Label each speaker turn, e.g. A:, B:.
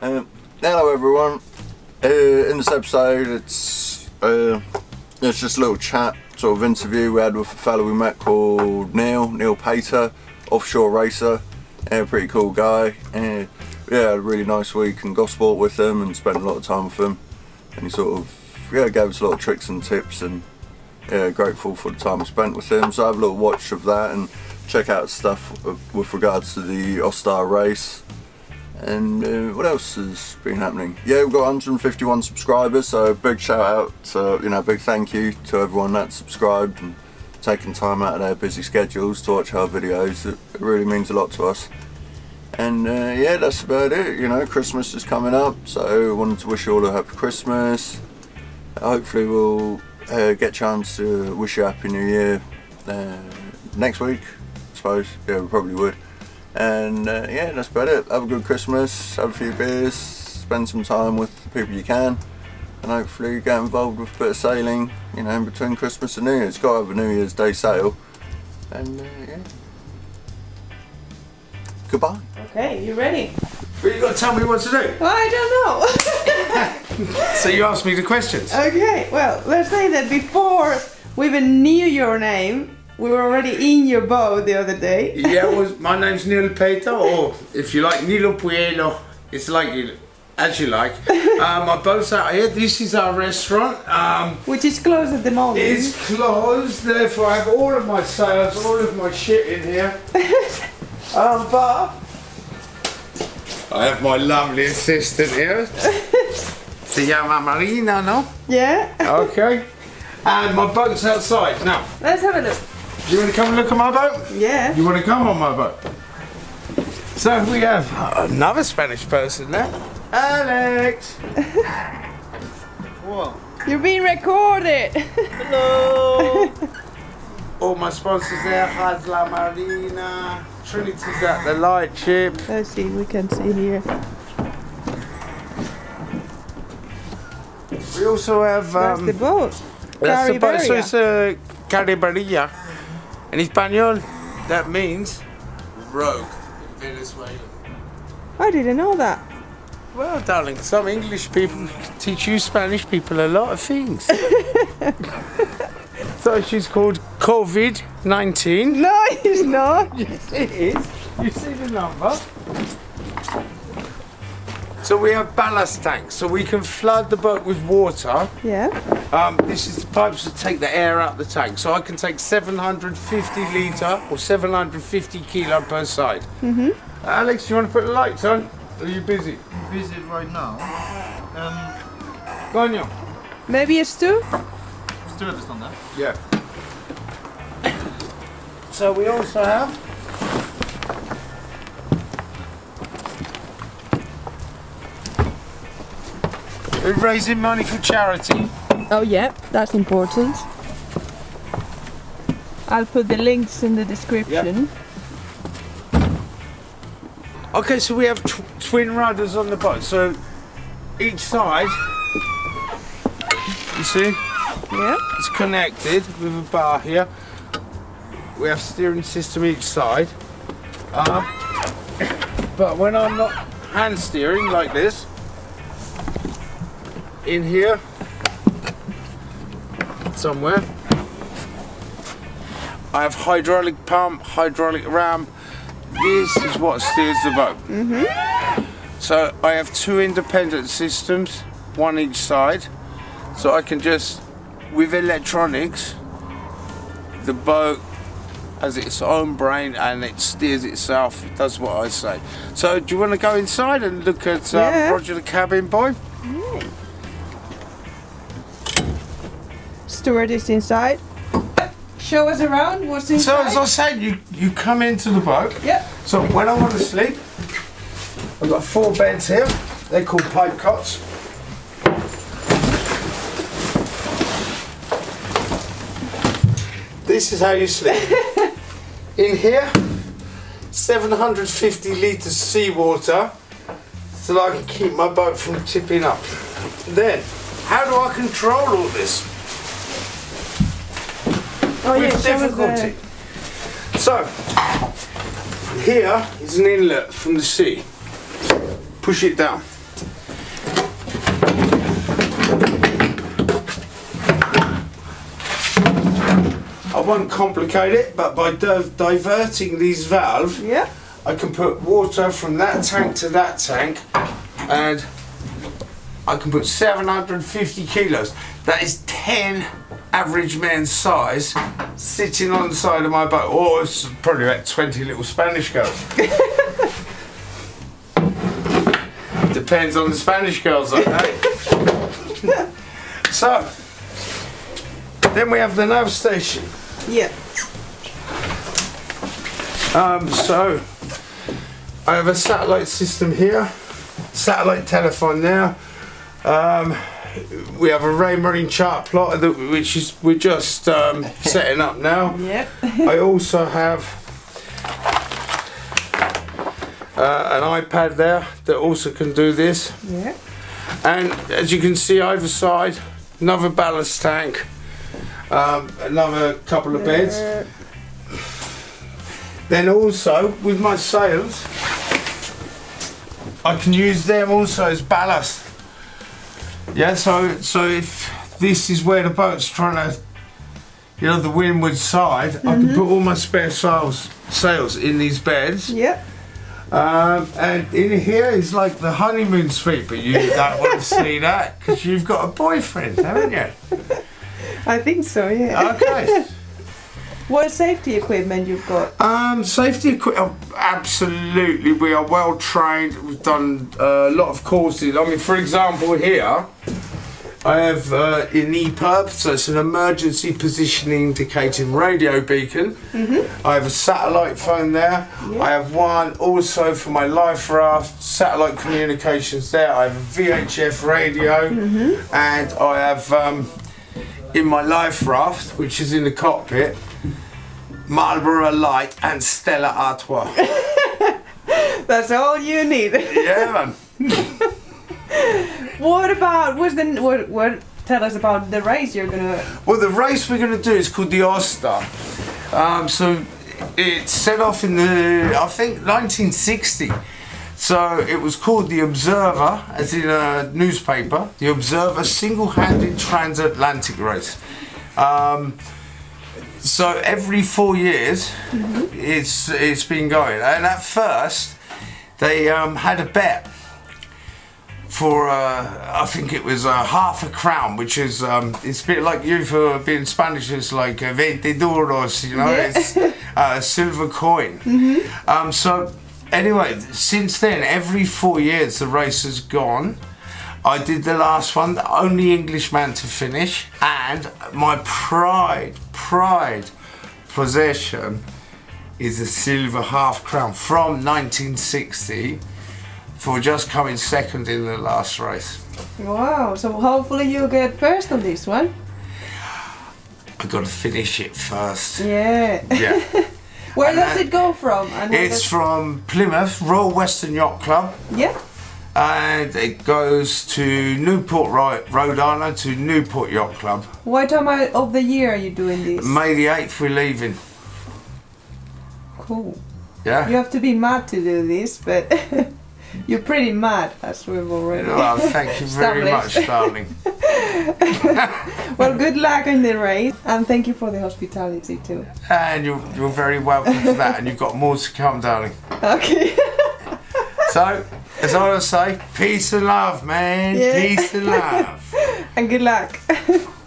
A: Um, hello everyone. Uh, in this episode, it's uh, it's just a little chat, sort of interview we had with a fellow we met called Neil, Neil Payter, offshore racer. Yeah, pretty cool guy. Uh, yeah, a really nice week in Gosport with him and spent a lot of time with him. And he sort of yeah gave us a lot of tricks and tips and yeah, grateful for the time spent with him. So I have a little watch of that and check out stuff with regards to the Ostar race. And uh, what else has been happening? Yeah, we've got 151 subscribers, so big shout out, to, you know, big thank you to everyone that's subscribed and taking time out of their busy schedules to watch our videos. It, it really means a lot to us. And uh, yeah, that's about it. You know, Christmas is coming up, so I wanted to wish you all a happy Christmas. Hopefully, we'll uh, get a chance to wish you a happy New Year uh, next week. I suppose. Yeah, we probably would. And uh, yeah, that's about it. Have a good Christmas, have a few beers, spend some time with the people you can, and hopefully get involved with a bit of sailing, you know, in between Christmas and New Year's. Got to have a New Year's Day sail. And uh, yeah. Goodbye.
B: Okay, you ready?
C: But you got to tell me what to do.
B: Well, I don't know.
C: So you asked me the questions.
B: okay, well, let's say that before we even knew your name, we were already in your boat the other day.
C: yeah, was my name's Neil Payter, or if you like Nilo Puelo, it's like you, as you like. Um, my boat's out here. This is our restaurant. Um,
B: Which is closed at the moment.
C: it's closed, therefore I have all of my sails, all of my shit in here. Um, but I have my lovely assistant here. Se llama Marina, no?
B: Yeah?
C: Okay. And my boat's outside. Now,
B: Let's have a look.
C: You want to come and look at my boat?
B: Yeah.
C: You want to come on my boat? So we have another Spanish person there. Alex! what?
B: You're being recorded.
C: Hello! All my sponsors there, Haslar Marina, Trinity's at the light ship.
B: Let's see, we can see here.
C: We also have.
B: That's
C: Um,
B: the boat.
C: that's the boat, so it's a Cariberia. In Espanol, that means rogue in Venezuela.
B: I didn't know that.
C: Well, darling, some English people teach you Spanish people a lot of things. so she's called COVID 19.
B: No, it's not.
C: Yes, it is. You see the number? So we have ballast tanks, so we can flood the boat with water.
B: Yeah.
C: Um, this is the pipes that take the air out the tank. So I can take 750 litre or 750 kilo per side. Mm-hmm. Alex, you want to put the lights on? Are you busy?
D: busy right now. Um,
C: Coño.
B: Maybe it's two?
D: stewardess on that.
C: Yeah. So we also have we're raising money for charity.
B: Oh, yeah, that's important. I'll put the links in the description.
C: Okay, so we have tw- twin rudders on the boat. So each side, you see,
B: Yeah.
C: it's connected with a bar here. We have steering system each side. Um, but when I'm not hand steering like this, in here somewhere, I have hydraulic pump, hydraulic ram. This is what steers the boat. So I have two independent systems, one each side. So I can just, with electronics, the boat has its own brain and it steers itself. It does what I say. So do you want to go inside and look at um,
B: Yeah.
C: Roger the cabin boy?
B: Stuart is inside. Show us around what's inside.
C: So as I said, you, you come into the boat.
B: Yep.
C: So when I want to sleep, I've got four beds here. They're called pipe cots. This is how you sleep. In here, 750 litres seawater so that I can keep my boat from tipping up. Then, how do I control all this?
B: oh,
C: with
B: yeah,
C: difficulty. So, here is an inlet from the sea. Push it down. I won't complicate it, but by di diverting these valves,
B: yeah.
C: I can put water from that tank to that tank, and I can put 750 kilos. That is 10 average men's size sitting on the side of my boat. Or it's probably about 20 little Spanish girls. Depends on the Spanish girls, I know. so, then we have the nav station.
B: Yeah.
C: Um, so, I have a satellite system here, satellite telephone there. Um, we have a Raymarine chart plot that, which is we're just um, setting up now.
B: Yep.
C: I also have uh, an iPad there that also can do this.
B: Yeah.
C: And as you can see either side, another ballast tank, um, another couple of beds. Then also with my sails, I can use them also as ballast. Yeah, so so if this is where the boat's trying to, you know, the windward side, I can put all my spare sails sails in these beds.
B: Yeah.
C: Um, and in here is like the honeymoon suite, but you don't want to see that because you've got a boyfriend, haven't you?
B: I think so. Yeah.
C: Okay.
B: What safety equipment you've got?
C: Um, safety equipment, absolutely. We are well trained. We've done uh, a lot of courses. I mean, for example, here I have uh, an EPIRB, so it's an emergency positioning indicating radio beacon. I have a satellite phone there. I have one also for my life raft, satellite communications there. I have a VHF radio, and I have um, in my life raft, which is in the cockpit, Marlboro Light and Stella Artois.
B: That's all you need.
C: yeah, man.
B: what about what's the what what? Tell us about the race you're gonna.
C: Well, the race we're going to do is called the OSTAR. Um, so it set off in the, I think, 1960. So it was called the Observer, as in a newspaper. The Observer single-handed transatlantic race. Um, so every four years, it's it's been going. And at first, they um, had a bet for uh, I think it was uh, half a crown, which is um, it's a bit like you for being Spanish. It's like uh, veinte duros, you know,
B: Yeah.
C: it's uh, a silver coin. Um, so anyway, since then, every four years the race has gone. I did the last one, the only Englishman to finish, and my pride, pride possession is a silver half crown from 1960 for just coming second in the last race.
B: Wow. So hopefully you'll get first on this one.
C: I got to finish it first.
B: Yeah.
C: Yeah.
B: Where
C: And
B: does
C: that-
B: it go from?
C: It's from Plymouth, Royal Western Yacht Club,
B: Yeah.
C: and it goes to Newport, Rhode Island, to Newport Yacht Club.
B: What time of the year are you doing this?
C: May the 8th, we're leaving.
B: Cool.
C: Yeah.
B: You have to be mad to do this, but you're pretty mad, as we've already.
C: Well, thank you very much, darling.
B: Well, good luck in the race, and thank you for the hospitality too.
C: And you're, you're very welcome for that, and you've got more to come, darling.
B: Okay.
C: So, as I always say, peace and love, man.
B: Yeah.
C: Peace and love.
B: and good luck.